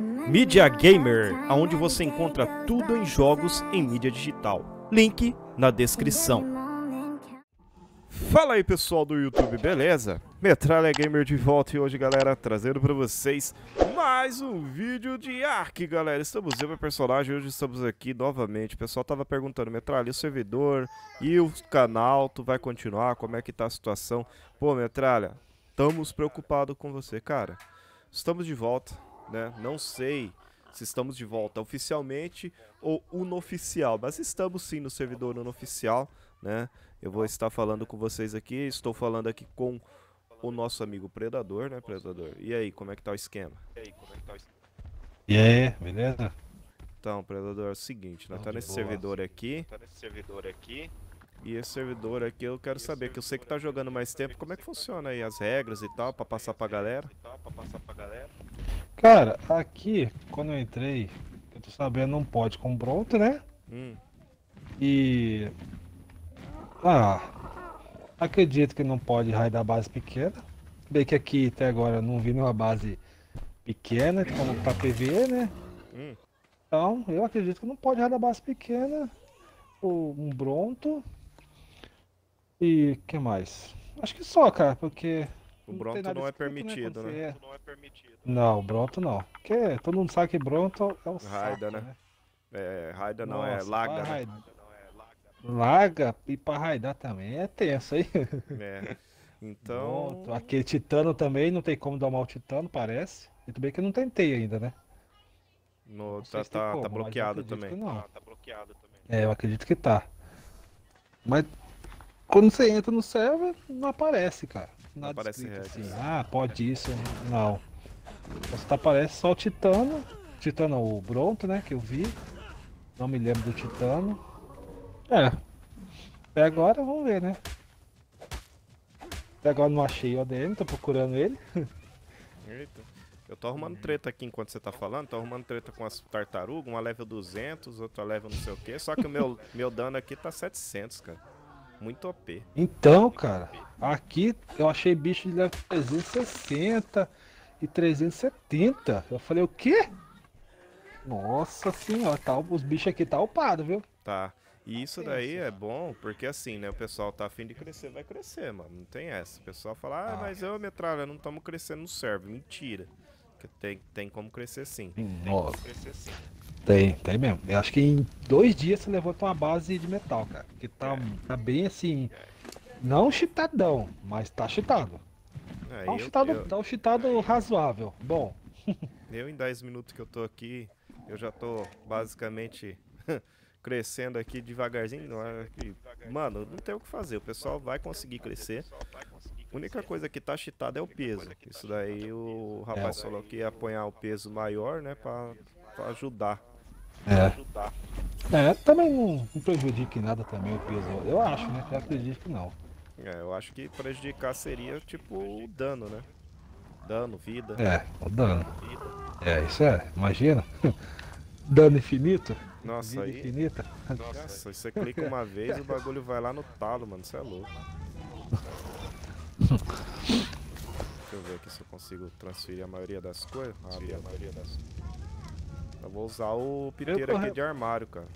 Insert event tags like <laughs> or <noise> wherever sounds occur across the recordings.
Mídia Gamer, onde você encontra tudo em jogos em mídia digital. Link na descrição. Fala aí pessoal do YouTube, beleza? Metralha Gamer de volta e hoje galera, trazendo pra vocês mais um vídeo de Ark, galera. Estamos eu, meu personagem, hoje estamos aqui novamente. O pessoal tava perguntando, Metralha, e o servidor e o canal, tu vai continuar? Como é que tá a situação? Pô, Metralha, estamos preocupados com você, cara. Estamos de volta, né? Não sei se estamos de volta oficialmente ou unoficial, mas estamos sim no servidor unoficial, né? Eu vou estar falando com vocês aqui, estou falando aqui com o nosso amigo Predador, né, Predador? E aí, como é que tá o esquema? E aí, como é que tá o esquema? E aí, beleza? Então, Predador, é o seguinte, nós tá nesse servidor aqui. Tá nesse servidor aqui. E esse servidor aqui eu quero saber, que eu sei que tá jogando mais tempo, como é que funciona aí as regras e tal, pra passar pra galera? Cara, aqui, quando eu entrei, eu tô sabendo, não pode com pronto, né? Hum, E. Ah. Acredito que não pode raid da base pequena. Bem que aqui até agora não vi nenhuma base pequena, como pra PV, né? hum. Então, eu acredito que não pode raid da base pequena. Um Bronto. E o que mais? Acho que só, cara, porque. O não Bronto não é escrito, permitido, né? você- Não, Bronto não. Porque todo mundo sabe que Bronto é o Raida, saco, né? É, Raida não, é Nossa, Laga, né? raidar- Laga e pra raidar também é tenso, hein? <laughs> É. Então, Pronto. Aquele titano também, não tem como domar o titano, parece. E tudo bem que eu não tentei ainda, né? no- tá, se tem tá, como, tá bloqueado também. que não. tá bloqueado também. É, eu acredito que tá. Mas quando você entra no server, não aparece, cara. Nada aparece escrito assim. Ah, pode isso. Não. Só tá- aparece só o titano. Titano, o Bronto, né? Que eu vi. Não me lembro do titano. É. Até agora, vamos ver, né? Até agora não achei o ADM, tô procurando ele. <laughs> Eita. Eu tô arrumando treta aqui enquanto você tá falando, tô arrumando treta com as tartarugas, uma level 200, outra level não sei o que, só que o meu, meu dano aqui tá 700, cara. Muito OP. Então, cara, aqui eu achei bicho de level 360 e 370. Eu falei, o quê? Nossa senhora, tá, os bichos aqui tá upado, viu? Tá. E isso daí é bom, porque assim, né, o pessoal tá afim de crescer, vai crescer, mano. Não tem essa. O pessoal fala, ah, Ah. mas eu, metralha, não estamos crescendo no server. Mentira. Que tem, tem como crescer sim. Tem Nossa. como crescer sim. Tem, tem mesmo. Eu acho que em dois dias você levanta uma base de metal, cara. Que tá, tá bem assim. Não cheatadão, mas tá cheatado. É, Tá um eu- cheatado, eu- tá um cheatado razoável. Bom, <laughs> Eu, em 10 minutos que eu tô aqui, eu já tô basicamente <laughs> crescendo aqui devagarzinho. é Mano, não tem o que fazer, o pessoal vai conseguir crescer. A única coisa que tá cheatada é o peso. Isso daí o rapaz É. falou que ia apanhar o peso maior, né, pra, pra ajudar. É. ajudar. É, também não, não prejudica em nada também o peso. Eu acho, né? Eu acredito que não. É, eu acho que prejudicar seria tipo o dano, né? Dano, vida. É, o dano. É, isso é, imagina. <laughs> Dano infinito, Nossa, vida aí. infinita. Nossa, você clica uma vez e o bagulho vai lá no talo, mano. Você é louco. <laughs> Deixa eu ver aqui se eu consigo transferir a maioria das coisas. Ah, a maioria das Eu vou usar o piteiro aqui re- de armário, cara.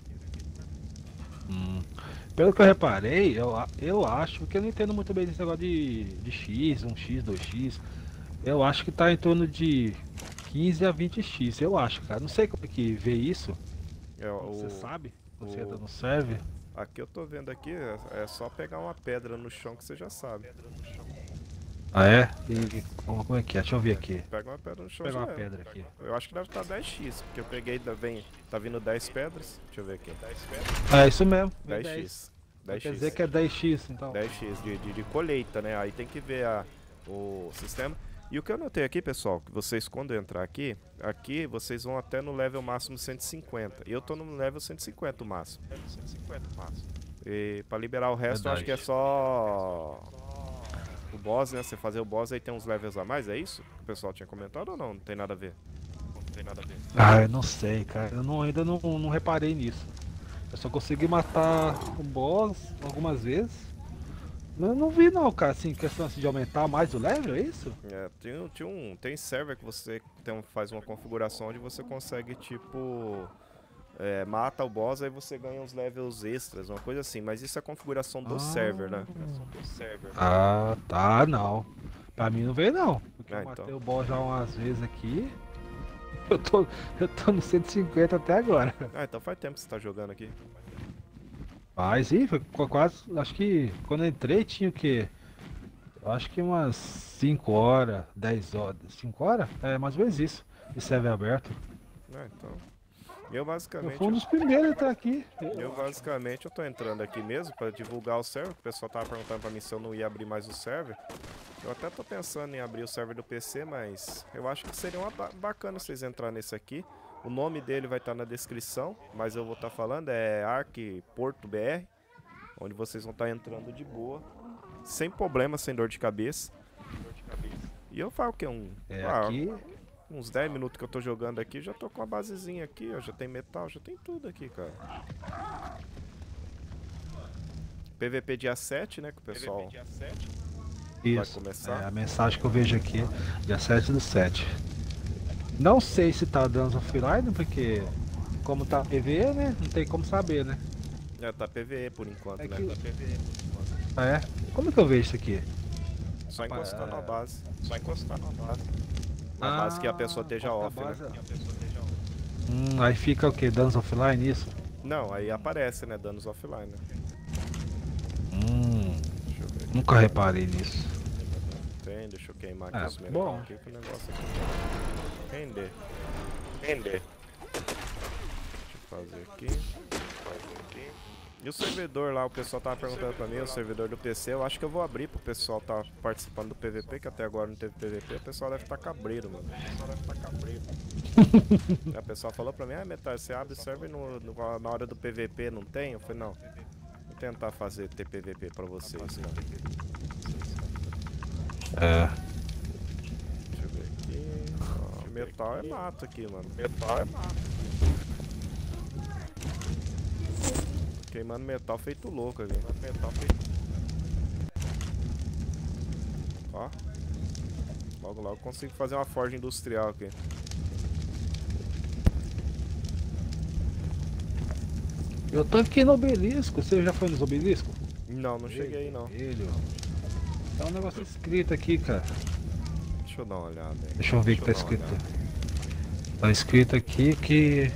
Hum. Pelo que eu reparei, eu, eu acho que eu não entendo muito bem desse negócio de, de X, 1x, 2x. Eu acho que tá em torno de 15 a 20x, eu acho, cara. Não sei como é que vê isso. É, Você o... sabe? Você o- entra no server. Aqui eu tô vendo aqui, é é só pegar uma pedra no chão que você já sabe. Ah, é? E, como, é que é? Deixa eu ver aqui. Pega uma pedra no chão já uma era. pedra aqui. Eu acho que deve estar 10x, porque eu peguei, da- vem, tá vindo 10 pedras. Deixa eu ver aqui. Ah, é isso mesmo. 10x. 10x. Quer dizer que é 10x, então. 10x de, de, de colheita, né? Aí tem que ver a, o sistema. E o que eu notei aqui, pessoal, que vocês quando entrar aqui, aqui vocês vão até no level máximo 150. E eu tô no level 150 o máximo. 150 o máximo. E pra liberar o resto, eu acho que é Verdade. só o boss, né? Você fazer o boss aí tem uns levels a mais, é isso? Que o pessoal tinha comentado ou não? Não tem nada a ver. Não tem nada a ver. Ah, eu não sei, cara. Eu não- ainda não, não reparei nisso. Eu só consegui matar o boss algumas vezes. Eu não vi não, cara, assim, questão assim, de aumentar mais o level, é isso? É, tem, tem, um, tem server que você tem, faz uma configuração onde você consegue, tipo, é, mata o boss, aí você ganha uns levels extras, uma coisa assim. Mas isso é configuração do ah. server, né? Do server. Ah, tá, não. Pra mim não veio não. Porque ah, eu matei então. o boss já umas vezes aqui. <laughs> Eu tô, eu tô no 150 até agora. Ah, então faz tempo que você tá jogando aqui. Faz, sim, foi quase. Acho que quando eu entrei tinha o quê? Acho que umas 5 horas, 10 horas. 5 horas? É mais ou menos isso. E server aberto. Ah, então. Eu basicamente. Eu fui um dos primeiros a entrar aqui. Eu basicamente eu tô entrando aqui mesmo para divulgar o server. O pessoal tava perguntando para mim se eu não ia abrir mais o server. Eu até tô pensando em abrir o server do PC, mas eu acho que seria uma bacana vocês entrarem nesse aqui. O nome dele vai estar tá na descrição, mas eu vou estar tá falando é Arc Porto BR, onde vocês vão estar tá entrando de boa, sem problema, sem dor de cabeça. E eu falo que é um é, ah, aqui... uns 10 minutos que eu tô jogando aqui, já tô com a basezinha aqui, ó, já tem metal, já tem tudo aqui, cara. PVP dia 7, né, que o pessoal PVP dia 7. vai começar. É a mensagem que eu vejo aqui, dia 7 do 7. Não sei se tá dando offline, porque como tá PVE, né? Não tem como saber, né? É, tá PVE por enquanto, é né? Que... Tá PVE por enquanto. Ah, é? Como que eu vejo isso aqui? Só encostar na base. Só encostar na base. Na ah, base que a pessoa esteja off, né? base... Hum, aí fica o que? Danos offline isso? Não, aí aparece, né? Danos offline. Né? Hum, nunca reparei nisso. Tem, deixa eu queimar aqui ah, os bom. aqui que o negócio aqui. Render. Render. Deixa eu fazer aqui. Fazer aqui. E o servidor lá, o pessoal tava perguntando pra mim, o servidor do PC, eu acho que eu vou abrir pro pessoal tá participando do PVP, que até agora não teve PVP, o pessoal deve estar tá cabreiro, mano. O pessoal deve estar tá cabreiro. a pessoa falou pra mim, ah, Metal, você abre o server no, no, na hora do PVP, não tem? Eu falei, não. Vou tentar fazer ter PVP pra vocês, mano. É metal é mato aqui, mano. Metal é mato. Queimando metal feito louco ali. Metal feito... Ó. Logo, logo consigo fazer uma forja industrial aqui. Eu tô aqui no obelisco. Você já foi nos obeliscos? Não, não cheguei não. Ele, Tá um negócio escrito aqui, cara. Deixa eu dar uma olhada aí. Deixa eu ver o que tá escrito. Tá escrito aqui que.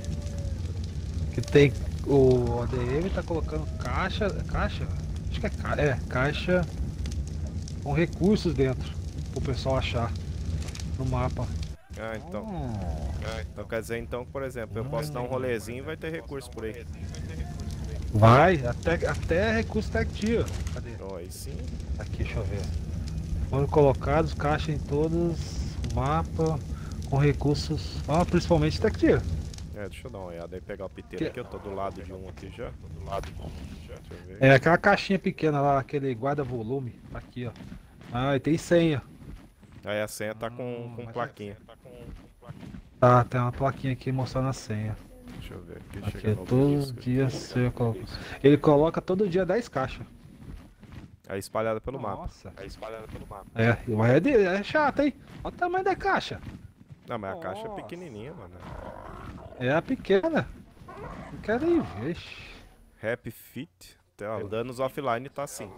Que tem. O ADM tá colocando caixa. Caixa? Acho que é, ca... é caixa com recursos dentro. Pro pessoal achar no mapa. Ah, então. Ah, então quer dizer então, por exemplo, eu posso dar um rolezinho e vai ter recurso por aí. Vai, até, até recurso tá aqui, ó. Cadê? Oh, aí sim. Aqui, deixa eu ver. Foram colocados caixa em todos, mapa com recursos, ah, principalmente Tech Tier. É, deixa eu dar uma olhada aí, pegar o piteiro que... aqui, eu tô do lado de um aqui já. Tô do lado de um já, deixa eu ver. É, aquela caixinha pequena lá, aquele guarda-volume, tá aqui ó. Ah, e tem senha. Aí a senha tá com, com plaquinha. Tá, com, com plaquinha. tá, tem uma plaquinha aqui mostrando a senha. Deixa eu ver aqui. Aqui é todo dia você coloca. Ele coloca todo dia 10 caixas. É espalhada pelo Nossa. mapa. É espalhada pelo mapa. É, mas é, de, é chato, hein? Olha o tamanho da caixa. Não, mas Nossa. a caixa é pequenininha, mano. É a pequena. Quero nem ver. Happy Fit. Tá, danos offline tá assim.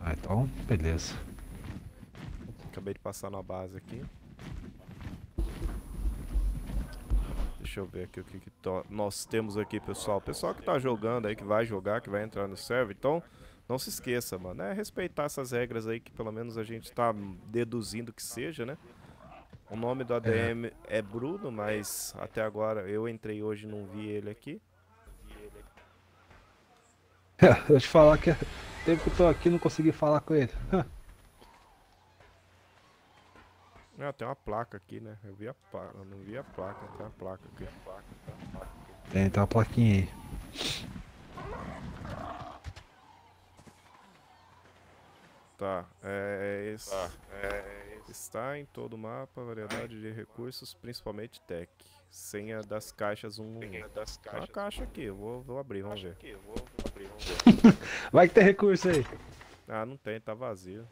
Ah, então, beleza. Acabei de passar na base aqui. Deixa eu ver aqui o que, que nós temos aqui, pessoal. Pessoal que tá jogando aí, que vai jogar, que vai entrar no server. Então, não se esqueça, mano, é respeitar essas regras aí que pelo menos a gente tá deduzindo que seja, né? O nome do ADM é, é Bruno, mas até agora eu entrei hoje e não vi ele aqui. É, eu te falar que tempo que eu tô aqui não consegui falar com ele. Ah, tem uma placa aqui, né? Eu vi a placa, não vi a placa, tem uma placa aqui. Tem, tem uma plaquinha aí. Tá, é, esse, tá, é, está em todo o mapa, variedade de recursos, principalmente tech. Senha das caixas 1. Um, Senha das caixas. A caixa aqui, eu vou, vou abrir, vamos ver. Aqui, vou, vou abrir, vamos ver. <laughs> Vai que tem recurso aí. Ah, não tem, tá vazio.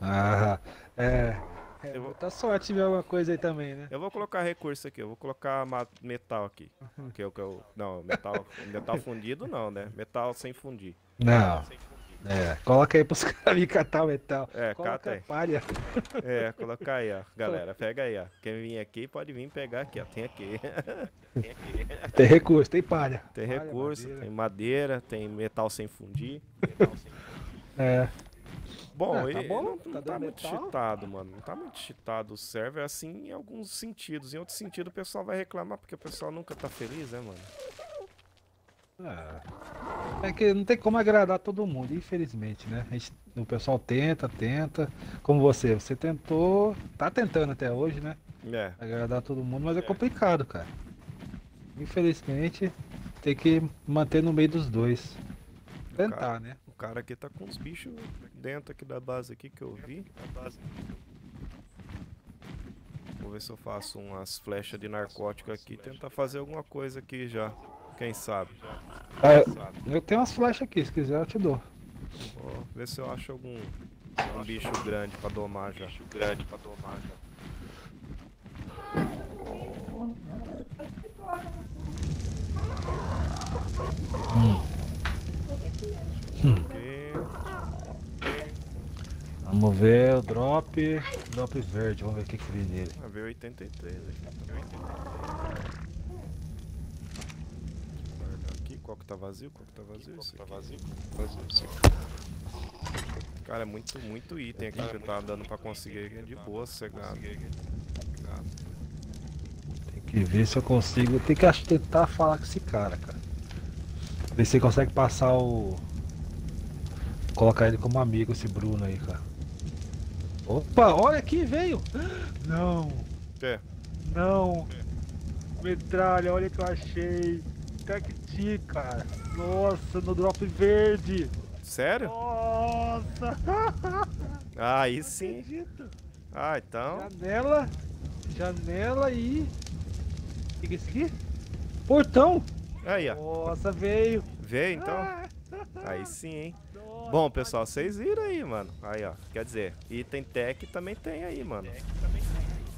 Ah, é. é Eu vou- Tá sorte ver alguma coisa aí também, né? Eu vou colocar recurso aqui, eu vou colocar metal aqui. Que é o que eu. Não, metal, metal fundido não, né? Metal sem fundir. Não. É, coloca aí pros <laughs> caras vir catar o metal. É, Coloca cata aí. palha. <laughs> É, colocar aí, ó. Galera, pega aí, ó. Quem vir aqui pode vir pegar aqui, ó. Tem aqui. Tem <laughs> aqui. Tem recurso, tem palha. Tem Palha, recurso, madeira. tem madeira, tem metal sem fundir. É. Bom, Ah, tá bom, não, tá não tá muito metal. cheatado, mano. Não tá muito cheatado o server, assim, em alguns sentidos. Em outros sentidos, o pessoal vai reclamar, porque o pessoal nunca tá feliz, né, mano? É que não tem como agradar todo mundo, infelizmente, né? Gente- o pessoal tenta, tenta. Como você, você tentou, tá tentando até hoje, né? É, Agradar todo mundo, mas é complicado, cara. Infelizmente, tem que manter no meio dos dois. Tentar, né? o cara aqui tá com uns bichos dentro aqui da base aqui que eu vi. Vou ver se eu faço umas flechas de narcótico aqui e tentar fazer alguma coisa aqui já. Quem sabe? Ah, sabe? eu tenho umas flechas aqui, se quiser eu te dou. Vou ver se eu acho algum um bicho grande pra domar já. Bicho grande pra domar já. Hum. Vamos ver o drop. Drop verde, vamos ver o que, que vem nele. Ah, veio 83 aqui. Tá 83 qual que tá vazio? Qual que tá vazio? Esse aqui. vazio? Vazio, esse aqui. Cara, é muito, muito item aqui que tá dando pra conseguir aqui. De boa, sossegado. Tem que ver se eu consigo. Tem que ach- tentar falar com esse cara, cara. Ver se ele consegue passar o. Colocar ele como amigo, esse Bruno aí, cara. Opa, olha aqui, veio! Não, É, não! Metralha, olha o que eu achei! Cacti, cara! Nossa, no drop verde! sério? Nossa! <laughs> Ah, aí sim. Acredito. Ah, então. Janela, janela e. O que, é isso aqui? Portão! Aí, ó. Nossa, veio! Veio então? Ah, <laughs> Aí sim, hein? nossa. Bom, pessoal, vocês viram aí, mano. Aí, ó. Quer dizer, item tech também tem aí, mano.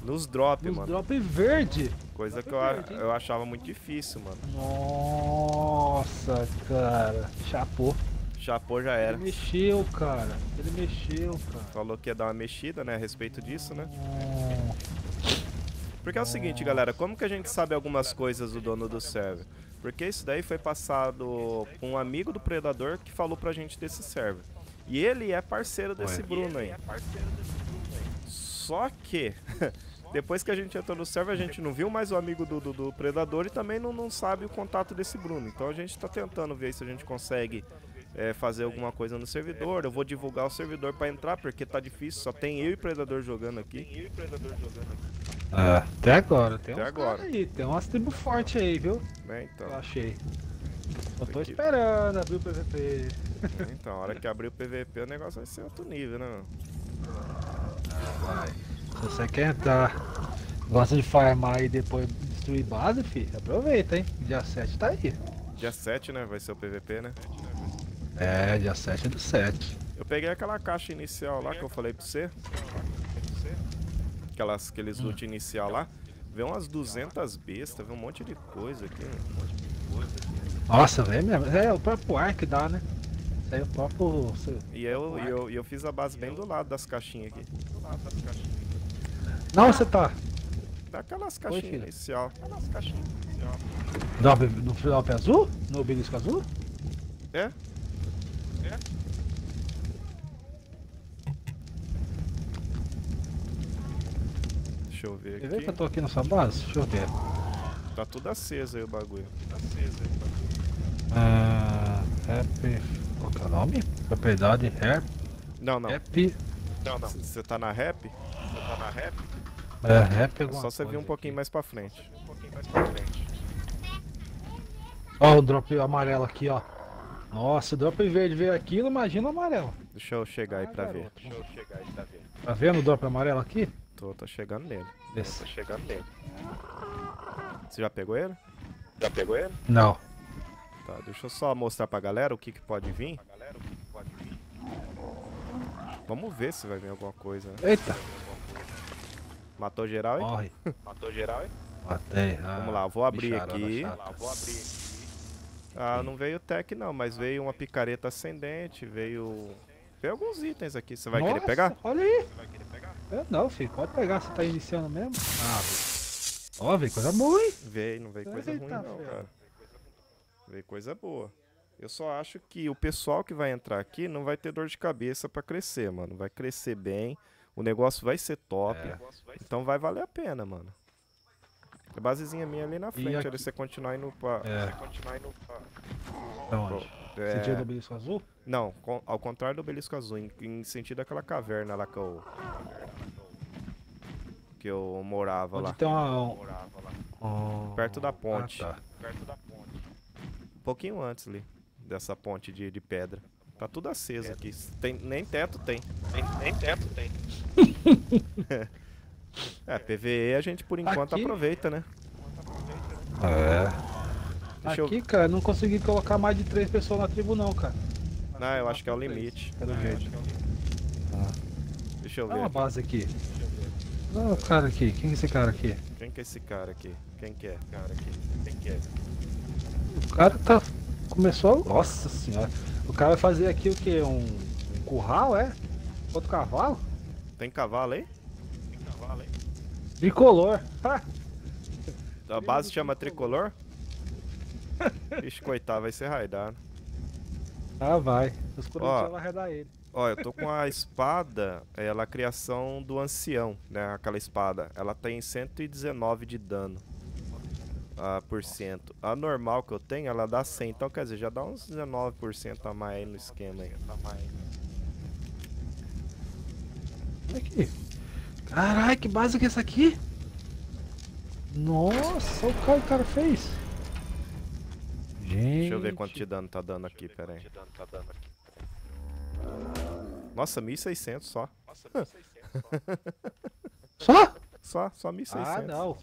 Nos drop, Nos mano. drop verde! Coisa drop que eu, verde, eu achava muito difícil, mano. Nossa, cara. Chapou. Chapô já era. Ele mexeu, cara. Ele mexeu, cara. Falou que ia dar uma mexida, né, a respeito disso, né? Hum, Porque é o seguinte, galera, como que a gente sabe algumas coisas do dono do server? Porque isso daí foi passado por um amigo do Predador que falou pra gente desse server. E ele é parceiro desse Ué. Bruno aí. Só que, <laughs> depois que a gente entrou no server, a gente não viu mais o amigo do, do, do Predador e também não, não sabe o contato desse Bruno. Então a gente tá tentando ver se a gente consegue é, fazer alguma coisa no servidor. Eu vou divulgar o servidor pra entrar, porque tá difícil, só tem eu e Predador jogando aqui. É, até agora. Tem Até uns agora. aí. Tem umas tribos fortes aí, viu? Né, então. Eu achei. Eu tô Aqui. esperando abrir o PVP. Então, a hora que abrir o PVP, o negócio vai ser outro nível, né? meu? Vai. Se você quer entrar, gosta de farmar e depois destruir base, filho, aproveita, hein? Dia 7 tá aí. Dia 7, né? Vai ser o PVP, né? É, dia 7 é do 7. Eu peguei aquela caixa inicial lá que eu falei pra você. Aquelas, aqueles loot inicial lá. Vê umas 200 bestas, vê um monte de coisa aqui. Um monte de coisa aqui. Nossa, velho mesmo. É o próprio ar que dá, né? Isso aí é o próprio. E eu, e eu, e eu fiz a base bem do lado das caixinhas aqui. Do lado das caixinhas. Não, você tá. Daquelas caixinhas inicial. Aquelas caixinhas inicial. No, drop azul? No obelisco azul? É? Deixa eu ver Quer ver que eu aqui. tô aqui na sua base? Deixa eu ver. Tá tudo aceso aí o bagulho. Tá aceso aí o bagulho. Ah, rap. Qual que é o nome? Propriedade rap. Não, não. Rap. Não, não. Você tá na rap? Você tá na rap? É, É alguma só você vir um pouquinho aqui. mais pra frente. Um pouquinho mais pra frente. Ó, o drop amarelo aqui, ó. Nossa, o drop verde veio aquilo, imagina o amarelo. Deixa eu chegar aí Ah, pra ver. garoto. Deixa eu chegar aí pra ver. Tá vendo o drop amarelo aqui? Tô, tô chegando nele. Esse. Tô chegando nele. Você já pegou ele? Já pegou ele? Não. Tá, deixa eu só mostrar pra galera o que, que pode vir. Vamos ver se vai vir alguma coisa. Né? Eita! Matou geral aí? Morre. <laughs> Matou geral aí? Matei. Ah, Vamos lá, vou abrir aqui. vou abrir Ah, não veio tech não, mas veio uma picareta ascendente, veio... Veio alguns itens aqui, você vai querer Nossa, pegar? Olha aí. Eu não, filho. Pode pegar, você tá iniciando mesmo. Ah. Ó, velho, coisa boa, hein? Veio, não veio coisa Eita, ruim não, cara. Veio coisa boa. Eu só acho que o pessoal que vai entrar aqui não vai ter dor de cabeça pra crescer, mano. Vai crescer bem, o negócio vai ser top. É. Então vai valer a pena, mano. A basezinha minha ali na frente, aqui- era você continuar indo pra... É. Você continuar indo pra... Pra onde? É, Sentido do obelisco azul? Não, com- ao contrário do obelisco azul, em, em sentido daquela caverna lá que eu... Que eu morava Onde lá. tem uma... um- Morava lá. um- Perto da ponte. Ah, tá. Perto da ponte. Um pouquinho antes ali, dessa ponte de, de pedra. Tá tudo aceso aqui. Tem, nem teto tem. Nem, nem teto tem. <laughs> é, PVE a gente por enquanto Aqui- aproveita, né? É. Deixa eu- Aqui, cara, não consegui colocar mais de três pessoas na tribo não, cara. Não, eu acho que é o limite. Pelo jeito. Deixa eu Dá uma ver. base aqui. Olha o cara aqui. Quem é esse cara aqui? Quem que é esse cara aqui? Quem que é? Cara aqui. Quem que é? O cara tá. Começou. a- Nossa senhora. O cara vai fazer aqui o que? Um, um curral, é? Outro cavalo? Tem cavalo aí? Tem cavalo aí. Bicolor. Ha! A base chama tricolor? Ixi, coitado, vai ser raidado. Ah, vai. Os corintianos vão arredar ele. Ó, eu tô com a espada, ela é a criação do ancião, né? Aquela espada. Ela tem 119 de dano. Ah, por cento. A normal que eu tenho, ela dá 100. Então, quer dizer, já dá uns 19% a mais aí no esquema aí. Olha aqui. Caralho, que base que é essa aqui? Nossa, olha o cara, o cara fez. Gente. Deixa eu ver quanto de dano tá dando aqui, pera aí. Nossa, 1.600 <laughs> só. Só? Só, só 1.600. Ah, não.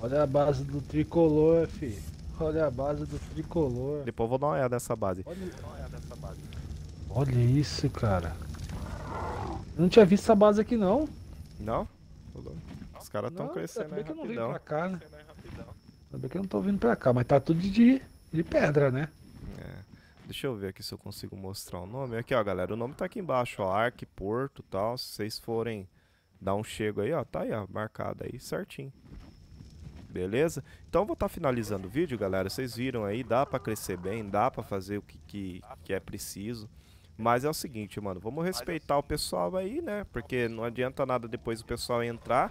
Olha a base do tricolor, fi. Olha a base do tricolor. Depois eu vou dar uma olhada nessa base. Olha, olha isso, cara. Eu não tinha visto essa base aqui, não. Não? Os caras tão Não, crescendo ainda aí bem que eu não vim rapidão. pra cá, né? Ainda bem que eu não tô vindo pra cá, mas tá tudo de, de pedra, né? É. Deixa eu ver aqui se eu consigo mostrar o nome. Aqui, ó, galera. O nome tá aqui embaixo, ó. Arque, Porto e tal. Se vocês forem dar um chego aí, ó. Tá aí, ó. Marcado aí certinho. Beleza? Então vou estar finalizando o vídeo, galera. Vocês viram aí, dá pra crescer bem, dá pra fazer o que, que, que é preciso. Mas é o seguinte, mano, vamos respeitar o pessoal aí, né? Porque não adianta nada depois o pessoal entrar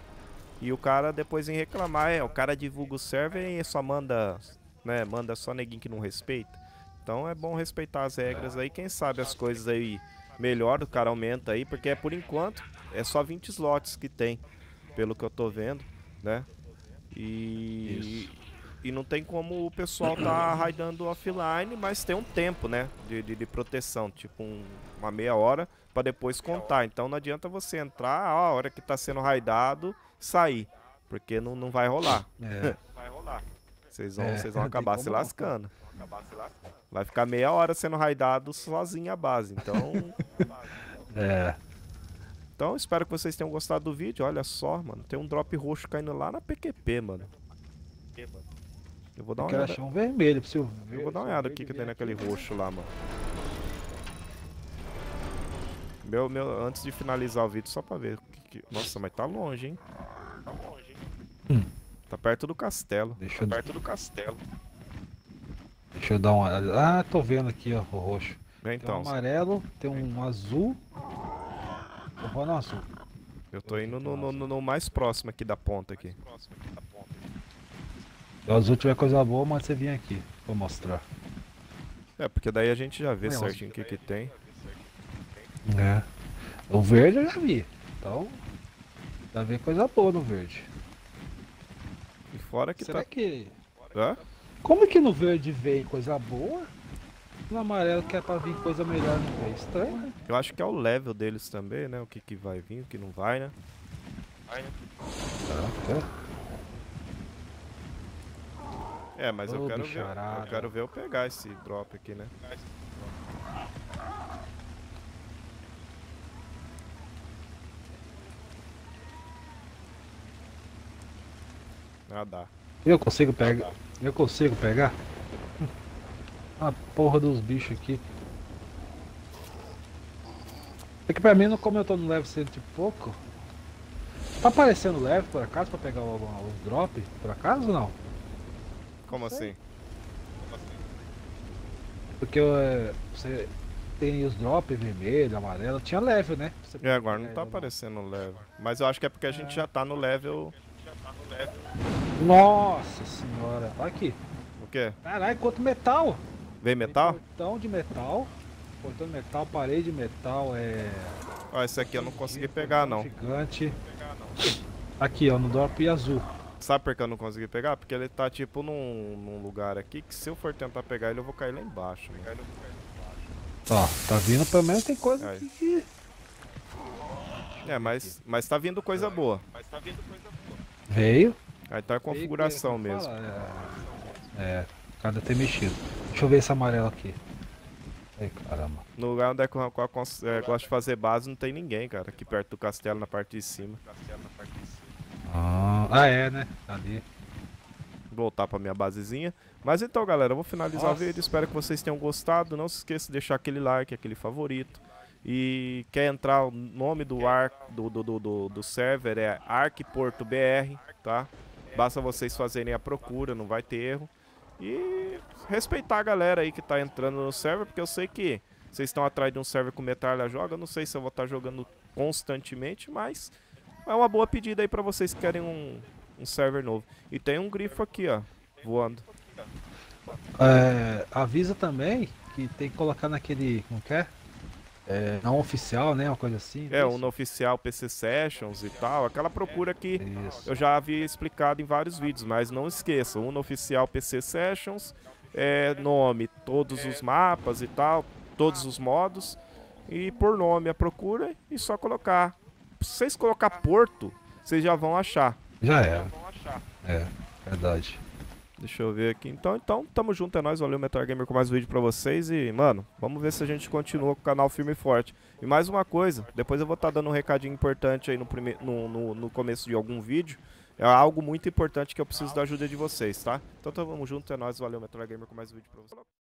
e o cara depois em reclamar. É, o cara divulga o server e só manda, né? Manda só neguinho que não respeita. Então é bom respeitar as regras aí. Quem sabe as coisas aí melhor, o cara aumenta aí, porque é por enquanto é só 20 slots que tem, pelo que eu tô vendo, né? E, e não tem como o pessoal tá <clears throat> raidando offline, mas tem um tempo, né? De, de, de proteção, tipo um- uma meia hora pra depois contar. Então não adianta você entrar a hora que tá sendo raidado, sair, porque não, não vai rolar. É. <laughs> Vai rolar. Vocês vão, É, vocês vão acabar se lascando. Vai ficar meia hora sendo raidado sozinho a base. Então, <laughs> É. então espero que vocês tenham gostado do vídeo. Olha só, mano, tem um drop roxo caindo lá na PQP, mano. Eu vou dar Eu uma quero olhada. achar um vermelho pra você ver. Eu vou dar uma olhada aqui que tem naquele roxo lá, mano. Meu, meu, antes de finalizar o vídeo, só pra ver. o que que- Nossa, mas tá longe, hein? Tá longe, hein? Hum. Tá perto do castelo. Deixa eu, Perto do castelo. deixa eu dar uma olhada. Ah, tô vendo aqui, ó, o roxo. É, Tem um então, amarelo, tem um azul. Eu vou no azul. eu tô indo no, no- no- no mais próximo aqui da ponta aqui. Se o azul tiver coisa boa, mas você vir aqui. Vou mostrar. É, porque daí a gente já vê É, certinho o que que tem. É. O verde eu já vi. Então, já vê coisa boa no verde. E fora que Será tá... que. Hã? Como que no verde vem coisa boa? no amarelo que é pra vir coisa melhor. É estranho, né? Eu acho que é o level deles também, né? O que, que vai vir, o que não vai, né? Vai, né? Caraca. É, mas Ô, eu quero ver. Eu quero ver eu pegar esse drop aqui, né? Ah, dá. Eu consigo pegar? Eu consigo pegar? Porra dos bichos aqui. É que pra mim, como eu tô no level cento e pouco. Tá aparecendo level por acaso pra pegar os drop? Por acaso ou não? Como assim? Porque é, você tem os drop vermelho, amarelo, tinha level, né? Você É, agora não tá aparecendo level. Mas eu acho que é porque a gente já tá no level. Nossa senhora, olha aqui. O quê? Caralho, quanto metal! Vem metal? Tem portão de metal, portão de metal, parede de metal, é. Ó, esse aqui eu não consegui pegar não. Gigante. Aqui, ó, no drop azul. Sabe por que eu não consegui pegar? Porque ele tá tipo num, num lugar aqui que se eu for tentar pegar ele eu vou cair lá embaixo. Mano. Ó, tá vindo pelo menos tem coisa Aí. aqui que. É, mas, mas tá vindo coisa boa. Veio. Aí tá a configuração Veio, mesmo. fala? É, é, cada ter mexido. Deixa eu ver esse amarelo aqui. Ai, caramba. No lugar onde é que eu eu é, gosto de fazer base não tem ninguém, cara. Aqui perto do castelo, na parte de cima. Ah, ah, é, né? Ali. voltar pra minha basezinha. Mas então, galera, eu vou finalizar o vídeo. Espero que vocês tenham gostado. Não se esqueça de deixar aquele like, aquele favorito. E quer entrar, o nome do, ar, do, do, do, do, do server é ArcPortoBR, tá? Basta vocês fazerem a procura, não vai ter erro. E respeitar a galera aí que tá entrando no server, porque eu sei que vocês estão atrás de um server com metralha joga. Não sei se eu vou estar jogando constantemente, mas é uma boa pedida aí pra vocês que querem um, um server novo. E tem um grifo aqui, ó, voando. É, avisa também que tem que colocar naquele. Como que é? É, não oficial, né? Uma coisa assim. É, o no oficial PC Sessions e tal, aquela procura que Isso. eu já havia explicado em vários vídeos, mas não esqueça, no oficial PC Sessions, é, nome, todos os mapas e tal, todos os modos, e por nome a procura e só colocar. Se vocês colocar Porto, vocês já vão achar. Já era. É, verdade. Deixa eu ver aqui. Então, então, tamo junto, é nóis. Valeu, Metal Gamer, com mais um vídeo pra vocês. E, mano, vamos ver se a gente continua com o canal firme e forte. E mais uma coisa, depois eu vou estar dando um recadinho importante aí no, prime... no, no, no começo de algum vídeo. É algo muito importante que eu preciso da ajuda de vocês, tá? Então, tamo junto, é nóis. Valeu, Metal Gamer, com mais um vídeo pra vocês.